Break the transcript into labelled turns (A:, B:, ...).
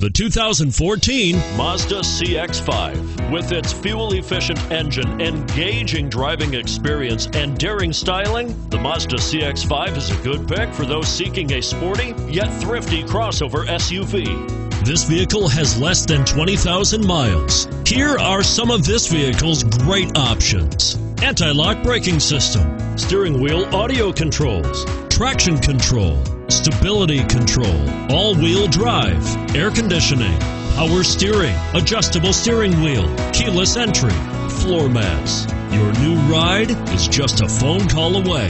A: The 2014 Mazda CX-5. With its fuel-efficient engine, engaging driving experience, and daring styling, the Mazda CX-5 is a good pick for those seeking a sporty yet thrifty crossover SUV. This vehicle has less than 20,000 miles. Here are some of this vehicle's great options. Anti-lock braking system, steering wheel audio controls, traction control, stability control, all-wheel drive, air conditioning, power steering, adjustable steering wheel, keyless entry, floor mats. Your new ride is just a phone call away.